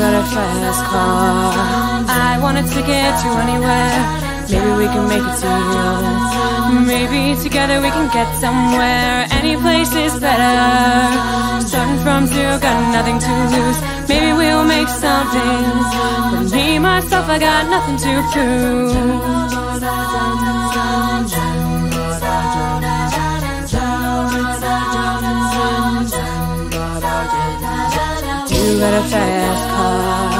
got a fast car. I want a ticket to anywhere. Maybe we can make a deal. Maybe together we can get somewhere. Any place is better. Starting from zero, got nothing to lose. Maybe we'll make something. But me, myself, I got nothing to prove. You got a fast car.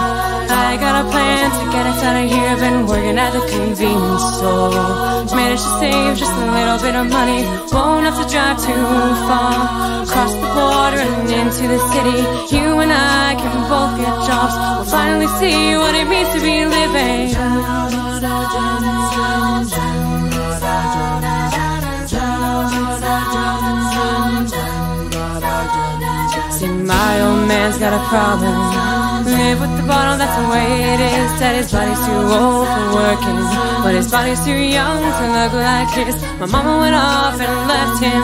I got a plan to get us out of here. Been working at the convenience store. Managed to save just a little bit of money. Won't have to drive too far. Cross the border and into the city. You and I can both get jobs. We'll finally see what it means to be living. See, my old man's got a problem. Live with the bottle, that's the way it is. Said his body's too old for working, but his body's too young to look like his. My mama went off and left him.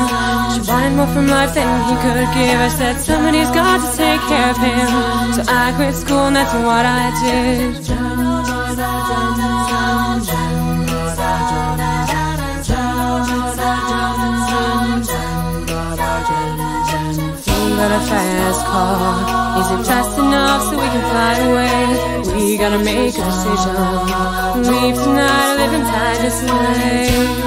She wanted more from life than he could give. I said somebody's got to take care of him. So I quit school and that's what I did. Got a fast car. Is it fast enough so we can fly away? We gotta make a decision. Leave tonight or live die this way.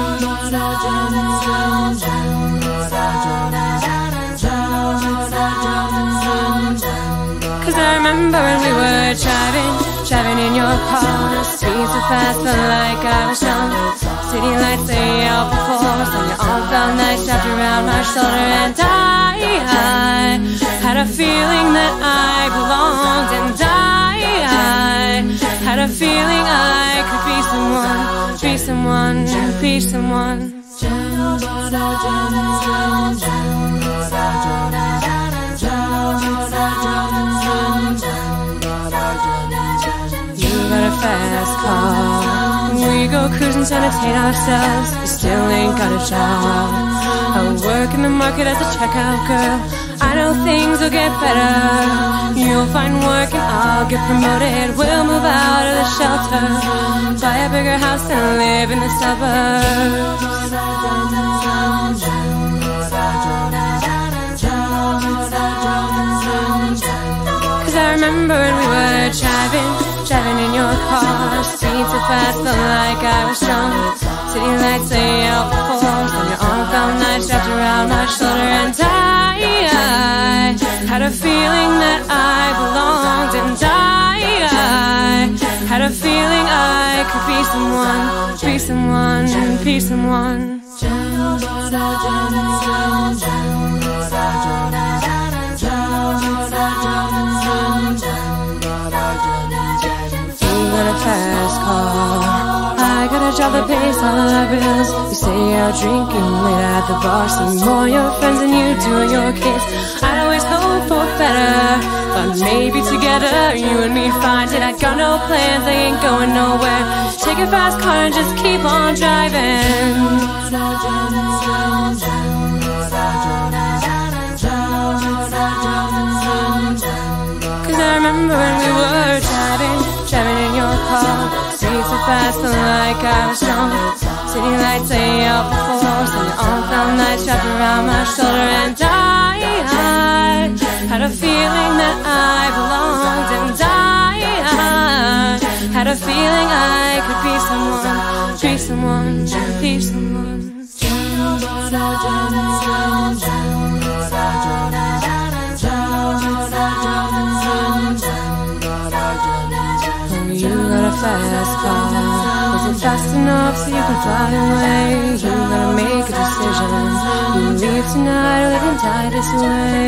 Cause I remember when we were driving, driving in your car. Speed so fast, felt like I was young. City lights lay out before us, and your arm felt nice wrapped around my shoulder, and I, I had a feeling that I belonged, and I, had a feeling I could be someone, be someone, be someone. You got a fast car. We go cruising entertain ourselves. You still ain't got a job. Work in the market as a checkout girl. I know things will get better. You'll find work and I'll get promoted. We'll move out of the shelter. Buy a bigger house and live in the suburbs. Cause I remember when we were driving, driving in your car. Speed so fast, felt like I was young. A feeling I could be someone, be someone, be someone. You got a fast car. I got a job that pays all our bills. You say you're drinking late at the bar. See more your friends than you do your kids. Hope for better. But maybe together, you and me find it. I got no plans, I ain't going nowhere. Take a fast car and just keep on driving. Cause I remember when we were driving, driving in your car. Speed so fast, felt like I was young. City lights lay out before us, and arm felt nice wrapped around my shoulder. And I, I a feeling that I belonged, and I, had a feeling I could be someone, be someone, be someone. You got a fast car. Is it fast enough so you can fly away? You gotta make a decision. Leave tonight or live and die this way.